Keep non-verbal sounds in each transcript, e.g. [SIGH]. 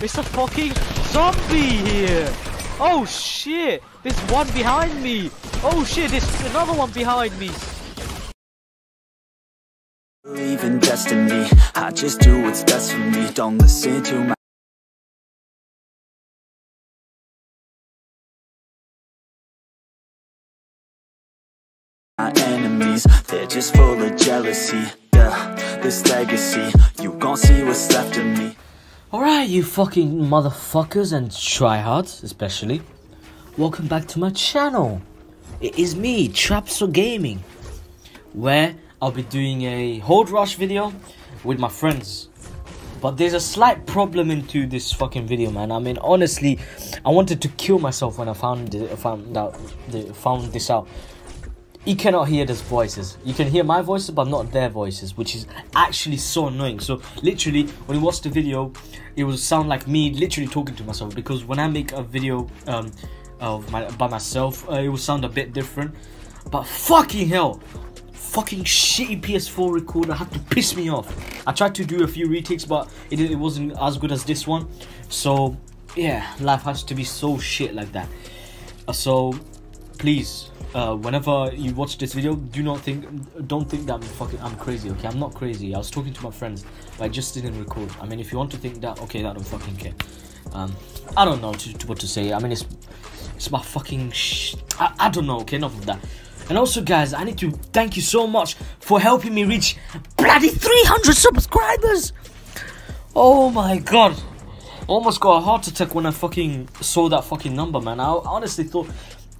It's a fucking zombie here! Oh shit! There's one behind me! Oh shit, there's another one behind me! in destiny I just do what's best for me Don't listen to my my enemies They're just full of jealousy Yeah, this legacy You gon' see what's left of me Alright, you fucking motherfuckers and tryhards, especially. Welcome back to my channel. It is me, Trappsor Gaming, where I'll be doing a Horde Rush video with my friends. But there's a slight problem into this fucking video, man. I mean, honestly, I wanted to kill myself when I found it, found out, found this out. You cannot hear those voices. You can hear my voices, but not their voices, which is actually so annoying. So literally, when you watch the video, it will sound like me literally talking to myself. Because when I make a video um, of my by myself, uh, it will sound a bit different. But fucking hell, fucking shitty PS4 recorder had to piss me off. I tried to do a few retakes, but it, it wasn't as good as this one. So yeah, life has to be so shit like that. Uh, so please uh, whenever you watch this video do not think don't think that i'm fucking i'm crazy okay? I'm not crazy. I was talking to my friends but i just didn't record. I mean if you want to think that okay i don't fucking care. Um i don't know to, to what to say. I mean it's it's about fucking sh- I, I don't know okay? Enough of that. And also guys i need to thank you so much for helping me reach bloody 300 subscribers! Oh my god. Almost got a heart attack when I fucking saw that fucking number, man. I honestly thought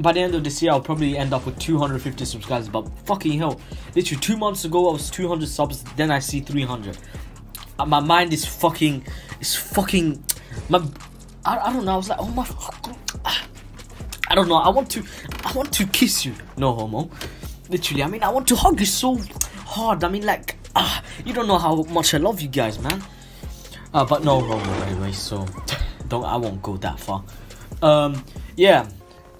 by the end of this year I'll probably end up with 250 subscribers, but fucking hell, literally two months ago I was 200 subs, then I see 300. Uh, my mind is fucking, is fucking, my, I, I don't know. I was like, oh my, [SIGHS] I don't know. I want to, I want to kiss you. No homo. Literally, I mean, I want to hug you so hard. I mean, like, ah, [SIGHS] you don't know how much I love you guys, man. Uh, but no homo anyway, so [LAUGHS] don't I won't go that far. Um, yeah.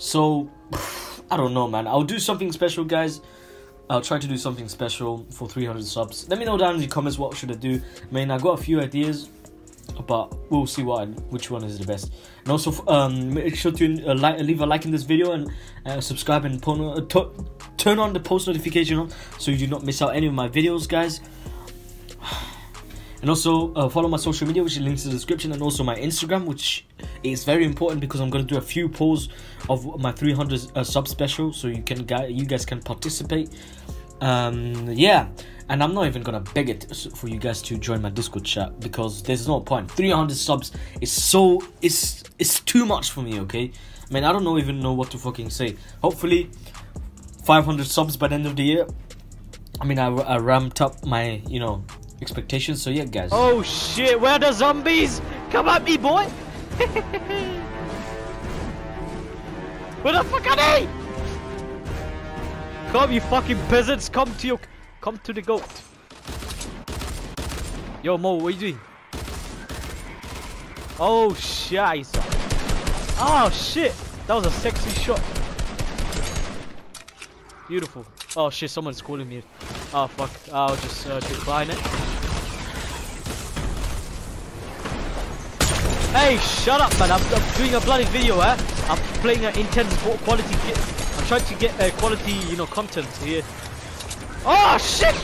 So [SIGHS] I don't know, man. I'll do something special, guys. I'll try to do something special for 300 subs. Let me know down in the comments what should I do. I mean, I got a few ideas, but we'll see what which one is the best. And also, um, make sure to uh, like, leave a like in this video and uh, subscribe and pon- uh, turn on the post notification on so you do not miss out any of my videos, guys. And also uh, follow my social media, which is linked in the description, and also my Instagram, which is very important because I'm going to do a few polls of my 300 uh, sub special, so you can you guys can participate. Um, yeah, and I'm not even gonna beg it for you guys to join my Discord chat because there's no point. 300 subs is so it's it's too much for me. Okay, I mean I don't know even know what to fucking say. Hopefully, 500 subs by the end of the year. I mean I, I ramped up my you know expectations. So yeah, guys. Oh shit, where the zombies? Come at me, boy! [LAUGHS] where the fuck are they? Come, you fucking peasants, come to your... Come to the goat. Yo, Mo, what are you doing? Oh, shit. Oh, shit. That was a sexy shot. Beautiful. Oh, shit, someone's calling me. Oh, fuck. I'll just uh, decline it. Hey, shut up, man. I'm, I'm doing a bloody video, eh? I'm playing an intense quality. I'm trying to get uh, quality, you know, content here. Oh, shit!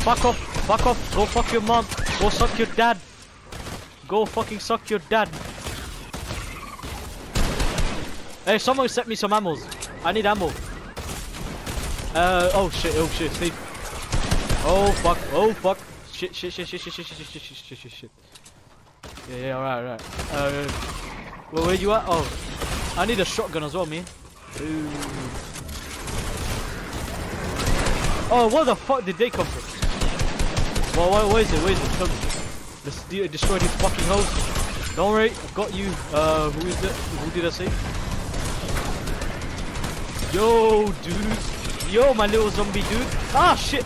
Fuck off. Fuck off. Go fuck your mom. Go suck your dad. Go fucking suck your dad. Hey, someone set me some ammo. I need ammo. Uh, oh shit, oh shit, Steve. Oh fuck, oh fuck. Shit, shit, shit, shit, shit, shit, shit, shit, shit, shit, shit. Yeah, yeah, alright, alright. Uh, well, where you at? Oh, I need a shotgun as well, man. Ooh. Oh, where the fuck did they come from? Well, where, where is it? Where is it? Tell me. Let's de destroy these fucking house. Don't worry, I've got you. Uh, who is it? Who did I say? Yo, dude. Yo, my little zombie dude. Ah, shit.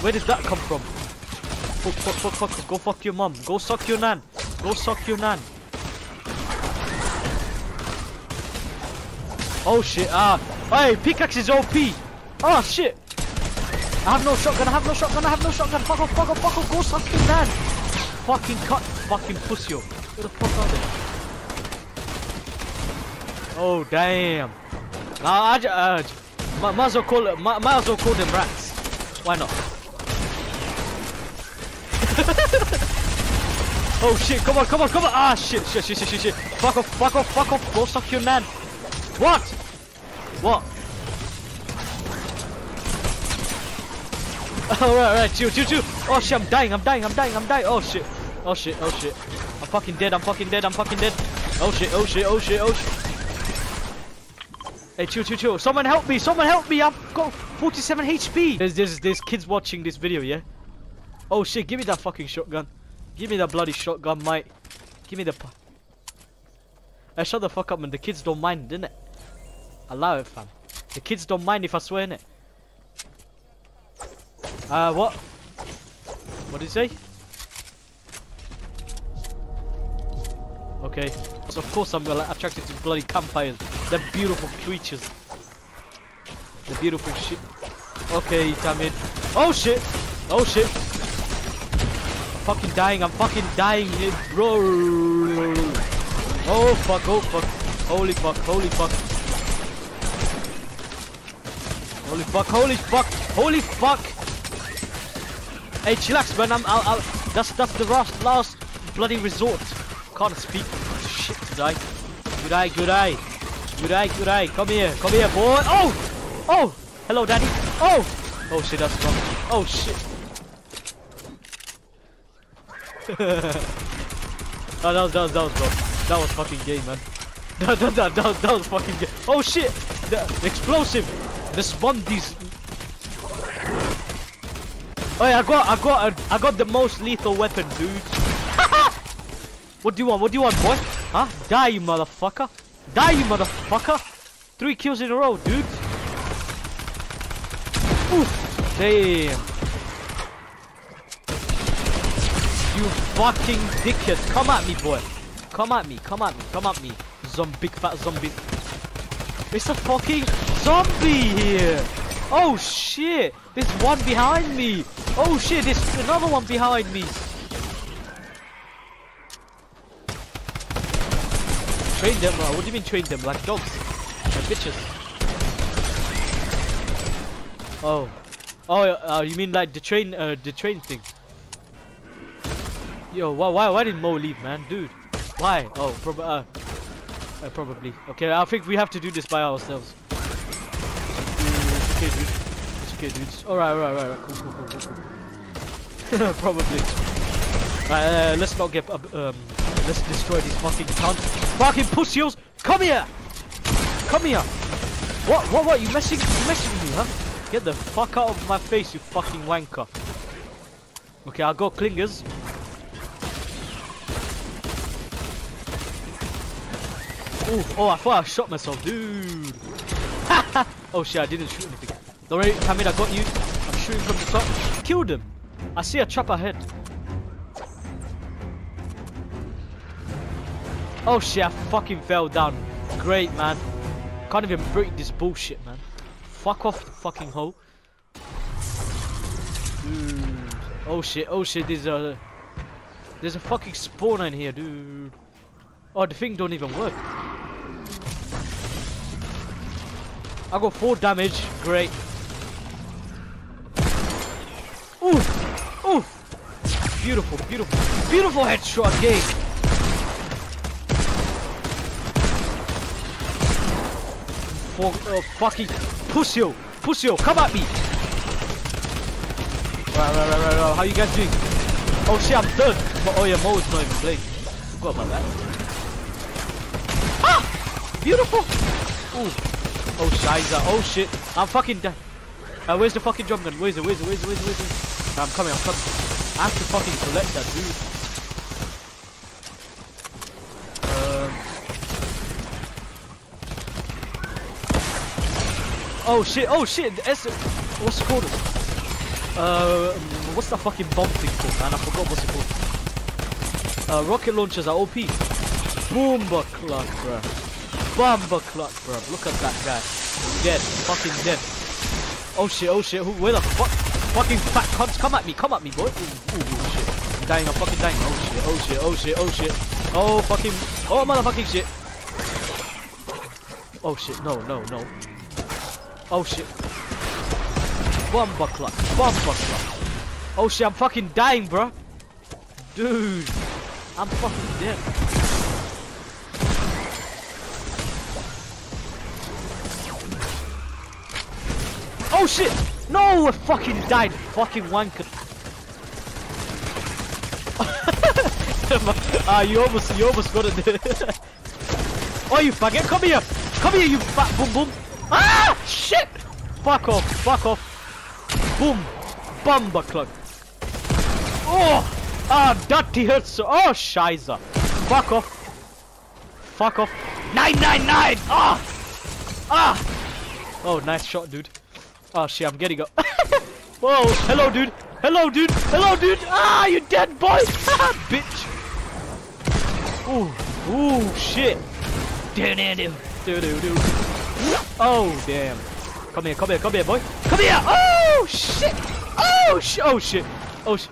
Where did that come from? Fuck, fuck, fuck, fuck. Go fuck your mom. Go suck your nan. Go suck your nan. Oh shit, ah. Hey, pickaxe is OP. Oh shit. I have no shotgun, I have no shotgun, I have no shotgun. Fuck off, fuck off, fuck off. Go suck your nan. Fucking cut, fucking pussy. Where the fuck are they? Oh damn! Nah, I uh, might, as well call might as well call them rats. Why not? [LAUGHS] oh shit! Come on! Come on! Come on! Ah shit! Shit! Shit! Shit! Shit! shit. Fuck off! Fuck off! Fuck off! Go suck your nan! What? What? [LAUGHS] Oh right, right, chill, chill, chill. Oh shit, I'm dying, I'm dying, I'm dying, I'm dying. Oh shit, oh shit, oh shit. I'm fucking dead, I'm fucking dead, I'm fucking dead. Oh shit, oh shit, oh shit, oh shit. Hey, chill, chill, chill. Someone help me, someone help me. I've got 47 HP. There's, there's, there's kids watching this video, yeah? Oh shit, give me that fucking shotgun. Give me that bloody shotgun, mate. Give me the. Hey, shut the fuck up, man. The kids don't mind, didn't it? Allow it, fam. The kids don't mind if I swear, innit? Uh, what? What did he say? Okay. So of course I'm uh, attracted to bloody campfires. They're beautiful creatures. They're beautiful shit. Okay, damn it. Oh shit! Oh shit! Fucking dying, I'm fucking dying bro! Oh fuck, oh fuck. Holy fuck, holy fuck. Holy fuck, holy fuck, holy fuck! Hey, chillax, man. I'm. I'll, I'll, that's that's the last last bloody resort. Can't speak. Shit today. Good eye, good eye, good eye, good eye. Come here, come here, boy. Oh, oh. Hello, daddy. Oh, oh shit, that's wrong. Oh shit. Oh, that was that was that was bro. That was fucking gay, man. [LAUGHS] That that that that was, that was fucking gay. Oh shit. The, explosive. The Spondies Oh, yeah, I got, I got, I got the most lethal weapon, dude. [LAUGHS] what do you want? What do you want, boy? Huh? Die, you motherfucker! Die, you motherfucker! Three kills in a row, dude. Oof! Damn! You fucking dickhead! Come at me, boy! Come at me! Come at me! Come at me! Zombie, fat zombie! It's a fucking zombie here! Oh shit! There's one behind me! Oh shit, there's another one behind me! Train them, uh, what do you mean train them? Like dogs? Like bitches? Oh. Oh, uh, you mean like the train, uh, the train thing? Yo, why, why, why did Mo leave, man? Dude, why? Oh, prob uh, uh, probably. Okay, I think we have to do this by ourselves. Okay, dude. It's okay, dudes. Alright, alright, alright, alright. Cool, cool, cool, cool. [LAUGHS] Probably. Right, uh, let's not get, um, let's destroy these fucking cunts. Fucking pussies! Come here! Come here! What, what, what? You messing, you messing with me, huh? Get the fuck out of my face, you fucking wanker. Okay, I'll go clingers. Oh, I thought I shot myself, dude. [LAUGHS] oh shit, I didn't shoot anything. Don't worry, Kamid, I got you. I'm shooting from the top. Killed him. I see a trap ahead. Oh shit, I fucking fell down. Great, man. Can't even break this bullshit, man. Fuck off, the fucking hole. Dude. Oh shit, oh shit, there's a... There's a fucking spawner in here, dude. Oh, the thing don't even work. I got 4 damage. Great. Oof! Oof! Beautiful, beautiful, beautiful headshot game! For, uh, fucking Pussyo! Pussyo, come at me! Right, right, right, right, right. How you guys doing? Oh shit, I'm done! Oh yeah, Mo is not even playing. Forgot about that. Ah! Beautiful! Ooh. Oh, Shiza. Oh shit. I'm fucking dead. Uh, where's the fucking drum gun? Where's it? Where's it? Where's it? Where's it? Where's it? I'm coming. I'm coming. I have to fucking collect that, dude. Um. Oh shit! Oh shit! S what's it called? Uh, what's that fucking bomb thing called, man? I forgot what's it called. Uh, rocket launchers are OP. Boomba cluck, bruh. Bomba cluck, bro. Look at that guy. Dead. Fucking dead. Oh shit, oh shit. Where the fuck? Fucking fat cunts. Come at me. Come at me, boy. Ooh, shit. I'm dying. I'm fucking dying. Oh shit, oh shit, oh shit, oh shit. Oh fucking. Oh motherfucking shit. Oh shit. No, no, no. Oh shit. Bomba clock. Bomba clock. Oh shit, I'm fucking dying, bro. Dude. I'm fucking dead. Oh shit! No, I fucking died. Fucking wanker. [LAUGHS] Ah, you almost, you almost got it. [LAUGHS] oh, you faggot! Come here! Come here, you fat boom boom! Ah! Shit! Fuck off! Fuck off! Boom! Bumba clug! Oh! Ah, dirty hurts. Oh, shiza! Fuck off! Fuck off! 999! Ah! Ah! Oh, nice shot, dude. Oh shit, I'm getting up. [LAUGHS] Whoa! Hello, dude! Hello, dude! Hello, dude! Ah, you dead boy! [LAUGHS] Bitch! Ooh, ooh, shit! Do do do do. Oh damn! Come here, come here, come here, boy! Come here! Oh shit! Oh shit! Oh shit! Oh shit!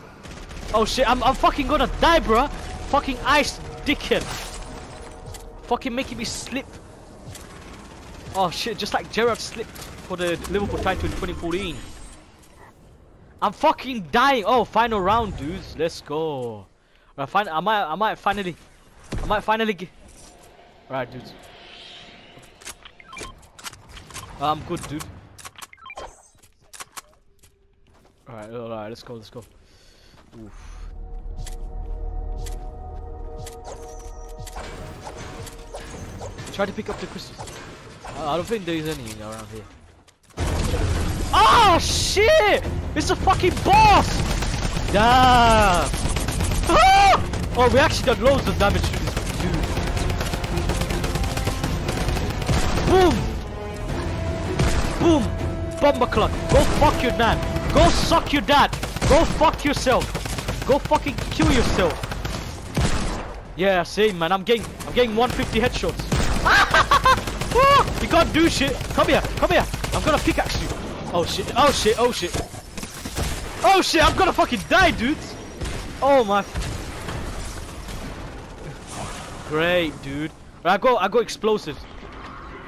Oh shit! I'm I'm fucking gonna die, bro. Fucking ice dickhead! Fucking making me slip! Oh shit! Just like Gerrard slipped for the Liverpool title in 2014. I'm fucking dying! Oh, final round, dudes! Let's go! Uh, I find I might I might finally I might finally get. Alright, dudes. I'm good, dude. Alright, alright, let's go, let's go. Oof. Try to pick up the crystals. I don't think there's any around here. Oh shit! It's a fucking boss! Damn! Ah! [LAUGHS] Oh, we actually done loads of damage to this dude. Boom! Boom! Bomber clock. Go fuck your dad. Go suck your dad. Go fuck yourself. Go fucking kill yourself. Yeah, same man. I'm getting I'm getting 150 headshots. [LAUGHS] You can't do shit. Come here. Come here. I'm gonna pickaxe you. Oh shit. Oh shit. Oh shit. Oh shit. I'm gonna fucking die, dude! Oh my. Great, dude. I go, I go explosive.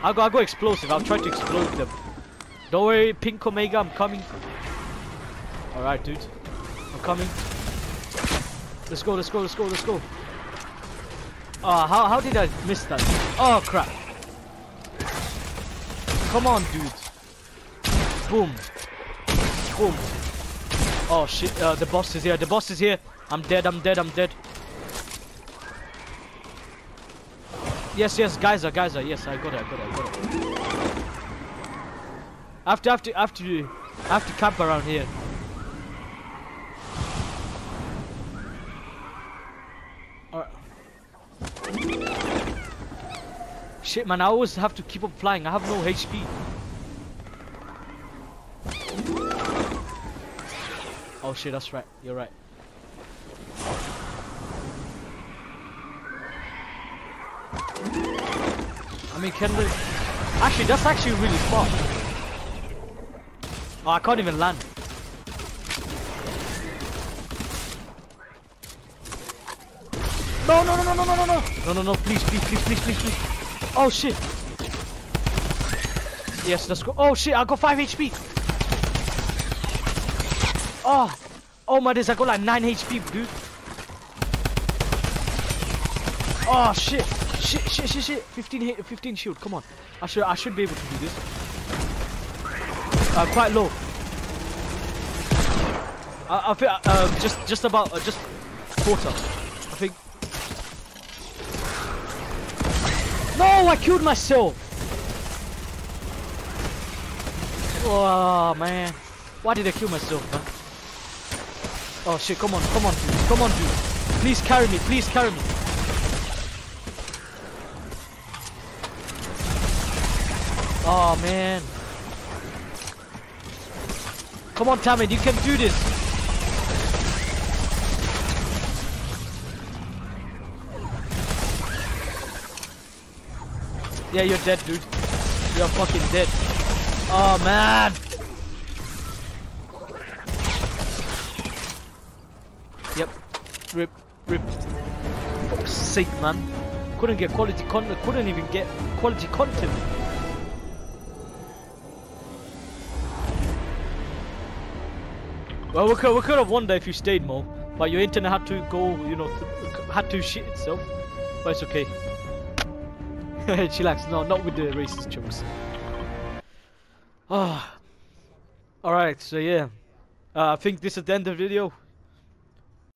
I go, I go explosive. I'll try to explode them. Don't worry, Pink Omega, I'm coming. All right, dude. I'm coming. Let's go, let's go, let's go, let's go. Oh, how how did I miss that? Oh crap! Come on, dude. Boom. Boom. Oh shit! Uh, the boss is here. The boss is here. I'm dead. I'm dead. I'm dead. Yes, yes, geyser, geyser. Yes, I got it. I got it. I got it. I have to, I have to, I have to, I have to camp around here. Alright. Shit, man! I always have to keep on flying. I have no HP. Oh shit! That's right. You're right. I mean, can. Actually, that's actually really far. Oh, I can't even land. No, no, no, no, no, no, no, no. No, no, no, please, please, please, please, please, please. Oh, shit. Yes, let's go. Oh, shit, I got 5 HP. Oh. Oh, my days, I got like 9 HP, dude. Oh, shit. Shit, shit, shit, shit. 15 hit, 15 shield. Come on. I should, I should be able to do this. Uh, quite low. I, I feel, uh, just, just about, uh, just quarter. I think. No, I killed myself. Oh man, why did I kill myself, man? Oh shit! Come on, come on, dude. come on, dude. Please carry me. Please carry me. Oh man. Come on, Tamid, you can do this. Yeah, you're dead, dude. You're fucking dead. Oh man. Yep. Rip. Rip. sake, man. Couldn't get quality content. Couldn't even get quality content. Well, we could, we could have won there if you stayed more, but your internet had to go, you know, had to shit itself. But it's okay. [LAUGHS] Chillax, no, not with the racist jokes. [SIGHS] Ah. Alright, so yeah. Uh, I think this is the end of the video.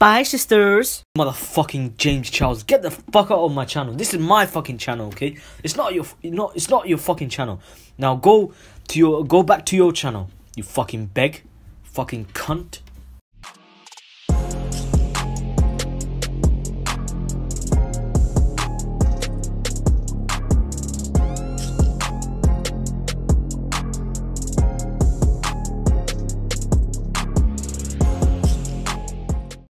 Bye, sisters. Motherfucking James Charles, get the fuck out of my channel. This is my fucking channel, okay? It's not your, not, it's not your fucking channel. Now go to your, go back to your channel. You fucking beg, fucking cunt.